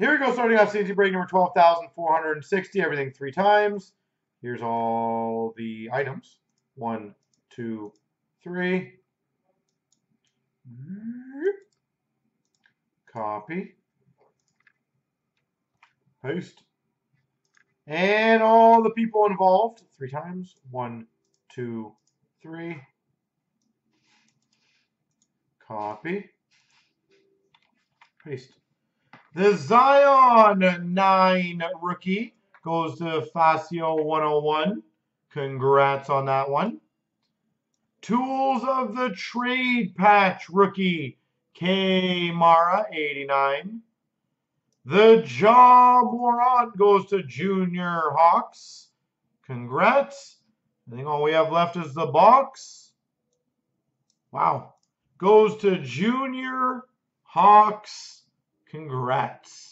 Here we go, starting off CNC break number 12,460, everything three times. Here's all the items. One, two, three. Copy. Paste. And all the people involved, three times. One, two, three. Copy. Paste. The Zion 9 rookie goes to Facio 101. Congrats on that one. Tools of the Trade Patch rookie K Mara 89. The Ja Morant goes to Junior Hawks. Congrats. I think all we have left is the box. Wow. Goes to Junior Hawks. Congrats.